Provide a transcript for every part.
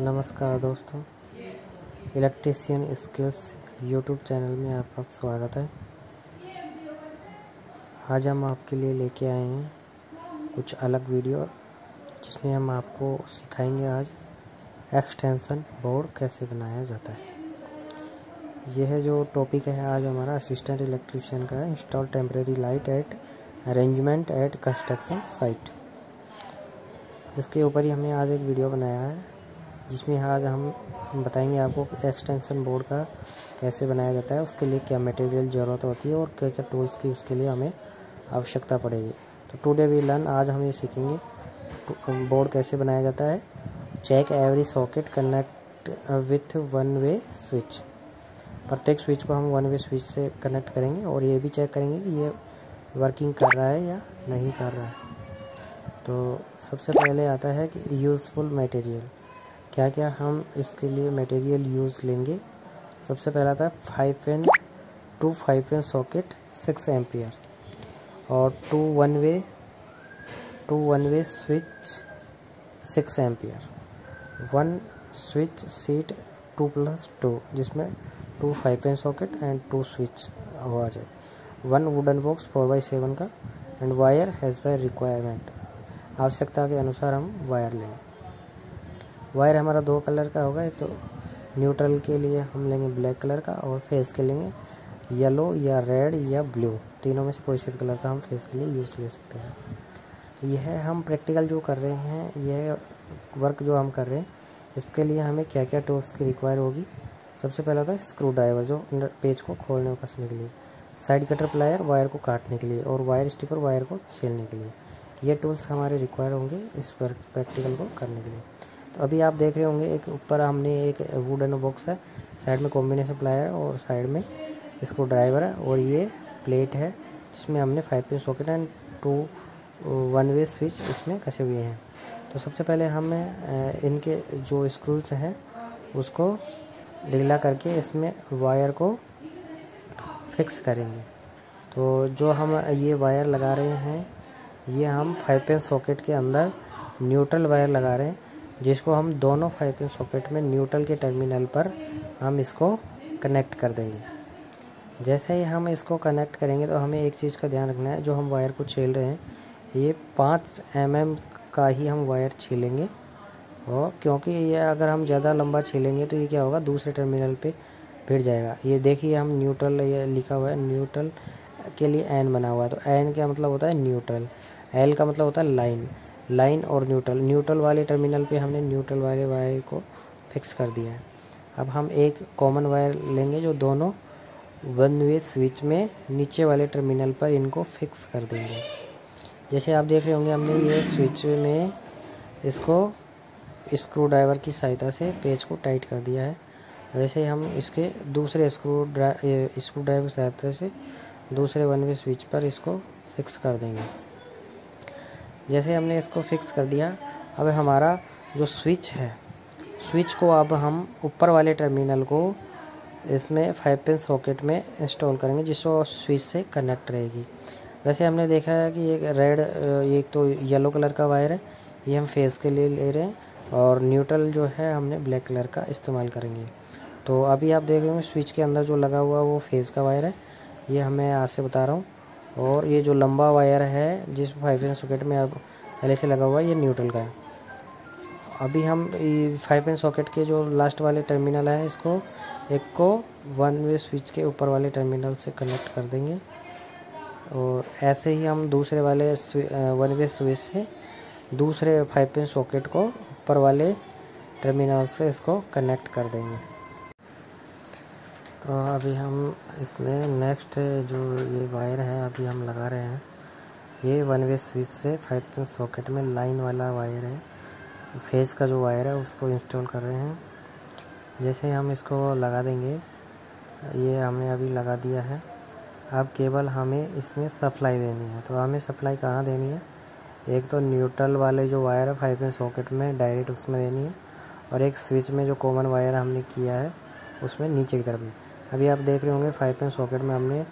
नमस्कार दोस्तों, electrician skills YouTube channel में आपका स्वागत है। आज हम आपके लिए लेके आए हैं कुछ अलग वीडियो जिसमें हम आपको सिखाएँगे आज एक्सटेंशन बोर्ड कैसे बनाया जाता है। यह जो टॉपिक है, आज हमारा असिस्टेंट इलेक्ट्रीशियन का है install temporary light at arrangement at construction site इसके ऊपर ही हमने आज एक वीडियो बनाया है। जिसमें आज हम हम बताएँगे आपको एक्सटेंशन बोर्ड का कैसे बनाया जाता है, उसके लिए क्या मटेरियल ज़रूरत होती है और क्या क्या टूल्स की उसके लिए हमें आवश्यकता पड़ेगी। तो टुडे वी लर्न आज हम ये सीखेंगे बोर्ड कैसे बनाया जाता है। Check every socket connect with one way switch प्रत्येक स्विच को हम वन वे स्विच से कनेक्ट करेंगे और ये भी चेक करेंगे कि ये वर्किंग कर रहा है या नहीं कर रहा है। तो सबसे पहले आता है कि यूज़फुल मटेरियल क्या क्या हम इसके लिए मटेरियल यूज़ लेंगे? सबसे पहला था five pin two five pin socket six ampere और two one way two one way switch six ampere one switch seat two plus two जिसमें two five pin socket and two switch आ जाए one wooden box four by seven का and wire as by requirement आवश्यकता के अनुसार हम wire लेंगे। Wire हमारा दो कलर का होगा तो न्यूट्रल के लिए हम लेंगे ब्लैक कलर का और फेस के लेंगे येलो या रेड या ब्लू। तीनों में से कोई से कलर का हम फेस के लिए यूज़ ले सकते हैं। यह हम प्रैक्टिकल जो कर रहे हैं, यह वर्क जो हम कर रहे हैं, इसके लिए हमें क्या क्या टूल्स की रिक्वायर होगी? सबसे पहला था स्क्रू ड्राइवर जो पेज को खोलने और कसने के लिए, साइड कटर प्लायर वायर को काटने के लिए और वायर स्टिपर वायर को छेलने के लिए। ये टूल्स हमारे रिक्वायर होंगे इस पर प्रैक्टिकल को करने के लिए। तो अभी आप देख रहे होंगे, एक ऊपर हमने एक वुडन बॉक्स है, साइड में कॉम्बिनेशन प्लायर और साइड में इसको ड्राइवर है और ये प्लेट है, जिसमें हमने five pin socket and two one way switch इसमें कसे हुए हैं। तो सबसे पहले हम इनके जो स्क्रूज हैं, उसको ढीला करके इसमें वायर को फिक्स करेंगे। तो जो हम ये वायर लगा रहे हैं, ये हम फाइव पिन सॉकेट के अंदर न्यूट्रल वायर लगा रहे हैं। जिसको हम दोनों फाइव पिन सॉकेट में न्यूट्रल के टर्मिनल पर हम इसको कनेक्ट कर देंगे। जैसे ही हम इसको कनेक्ट करेंगे तो हमें एक चीज़ का ध्यान रखना है, जो हम वायर को छील रहे हैं, ये पाँच एम mm का ही हम वायर छीलेंगे। और क्योंकि ये अगर हम ज़्यादा लंबा छीलेंगे तो ये क्या होगा, दूसरे टर्मिनल पे भिड़ जाएगा। ये देखिए, हम न्यूट्रल ये लिखा हुआ है न्यूट्रल के लिए एन बना हुआ है। तो एन क्या मतलब होता है? न्यूट्रल एल का मतलब होता है लाइन लाइन और न्यूट्रल। न्यूट्रल वाले टर्मिनल पे हमने न्यूट्रल वाले वायर को फिक्स कर दिया है। अब हम एक कॉमन वायर लेंगे जो दोनों वन वे स्विच में नीचे वाले टर्मिनल पर इनको फिक्स कर देंगे। जैसे आप देख रहे होंगे, हमने ये स्विच में इसको स्क्रू ड्राइवर की सहायता से पेज को टाइट कर दिया है। वैसे हम इसके दूसरे स्क्रू स्क्रू ड्राइवर की सहायता से दूसरे वन वे स्विच पर इसको फिक्स कर देंगे। जैसे हमने इसको फिक्स कर दिया, अब हमारा जो स्विच है स्विच को अब हम ऊपर वाले टर्मिनल को इसमें फाइव पिन सॉकेट में इंस्टॉल करेंगे जिसको स्विच से कनेक्ट रहेगी। वैसे हमने देखा है कि एक रेड एक तो येलो कलर का वायर है, ये हम फेस के लिए ले रहे हैं और न्यूट्रल जो है हमने ब्लैक कलर का इस्तेमाल करेंगे। तो अभी आप देख रहे हो स्विच के अंदर जो लगा हुआ वो फेस का वायर है, ये हमें आज से बता रहा हूँ। और ये जो लंबा वायर है, जिस फाइव पिन सॉकेट में अब पहले से लगा हुआ है, ये न्यूट्रल का है। अभी हम फाइव पिन सॉकेट के जो लास्ट वाले टर्मिनल है, इसको एक को वन वे स्विच के ऊपर वाले टर्मिनल से कनेक्ट कर देंगे। और ऐसे ही हम दूसरे वाले वन वे स्विच से दूसरे फाइव पिन सॉकेट को ऊपर वाले टर्मिनल से इसको कनेक्ट कर देंगे। अभी हम इसमें नेक्स्ट जो ये वायर है, अभी हम लगा रहे हैं। ये वन वे स्विच से फाइव पिन सॉकेट में लाइन वाला वायर है। फेस का जो वायर है, उसको इंस्टॉल कर रहे हैं। जैसे हम इसको लगा देंगे, ये हमने अभी लगा दिया है। अब केवल हमें इसमें सप्लाई देनी है। तो हमें सप्लाई कहाँ देनी है? एक तो न्यूट्रल वाले जो वायर है फाइव पिन सॉकेट में डायरेक्ट उसमें देनी है। और एक स्विच में जो कॉमन वायर हमने किया है, उसमें नीचे की तरफ़ अभी आप देख रहे होंगे फाइव पेन सॉकेट में हमने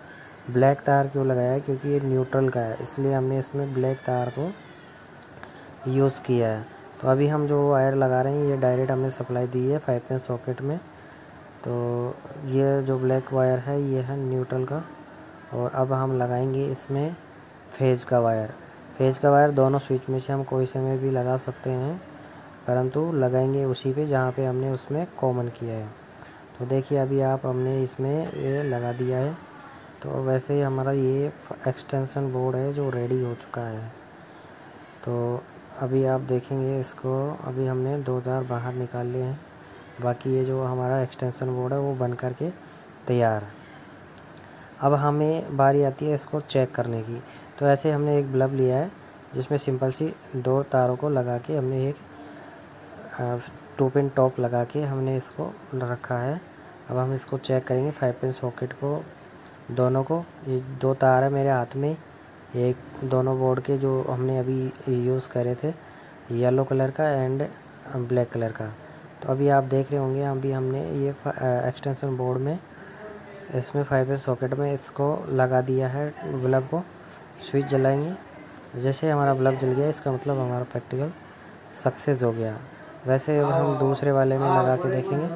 ब्लैक तार क्यों लगाया है? क्योंकि ये न्यूट्रल का है। इसलिए हमने इसमें ब्लैक तार को यूज़ किया है। तो अभी हम जो वायर लगा रहे हैं, ये डायरेक्ट हमने सप्लाई दी है फाइव पिन सॉकेट में। तो ये जो ब्लैक वायर है, ये है न्यूट्रल का। और अब हम लगाएँगे इसमें फ़ेज़ का वायर। फ़ेज़ का वायर दोनों स्विच में से हम कोई से में भी लगा सकते हैं, परंतु लगाएँगे उसी पे जहाँ पे हमने उसमें कॉमन किया है। तो देखिए, अभी आप हमने इसमें ये लगा दिया है। तो वैसे ही हमारा ये एक्सटेंशन बोर्ड है जो रेडी हो चुका है। तो अभी आप देखेंगे इसको, अभी हमने दो तार बाहर निकाल लिए हैं। बाकी ये जो हमारा एक्सटेंशन बोर्ड है, वो बन करके तैयार है। अब हमें बारी आती है इसको चेक करने की। तो ऐसे हमने एक बल्ब लिया है, जिसमें सिंपल सी दो तारों को लगा के हमने एक टू पिन टॉप लगा के हमने इसको रखा है। अब हम इसको चेक करेंगे फाइव पिन सॉकेट को, दोनों को। ये दो तार है मेरे हाथ में। एक दोनों बोर्ड के जो हमने अभी यूज़ करे थे, येलो कलर का एंड ब्लैक कलर का। तो अभी आप देख रहे होंगे, अभी हमने ये एक्सटेंशन बोर्ड में, इसमें फाइव एस सॉकेट में इसको लगा दिया है बल्ब को। स्विच जलाएँगे। जैसे हमारा बल्ब जल गया, इसका मतलब हमारा प्रैक्टिकल सक्सेस हो गया। वैसे अब हम दूसरे वाले में लगा के देखेंगे।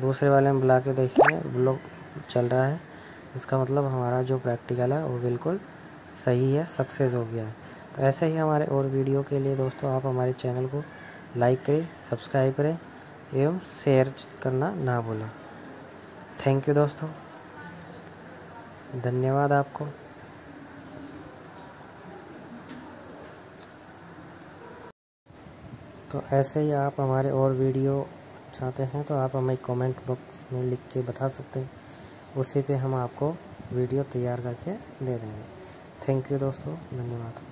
दूसरे वाले में बुला के देखेंगे ब्लॉक चल रहा है। इसका मतलब हमारा जो प्रैक्टिकल है वो बिल्कुल सही है सक्सेस हो गया है। तो ऐसे ही हमारे और वीडियो के लिए दोस्तों आप हमारे चैनल को लाइक करें सब्सक्राइब करें एवं शेयर करना ना भूलें। थैंक यू दोस्तों। धन्यवाद आपको। तो ऐसे ही आप हमारे और वीडियो चाहते हैं तो आप हमें कमेंट बॉक्स में लिख के बता सकते हैं। उसी पे हम आपको वीडियो तैयार करके दे देंगे। थैंक यू दोस्तों, धन्यवाद।